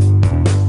Bye.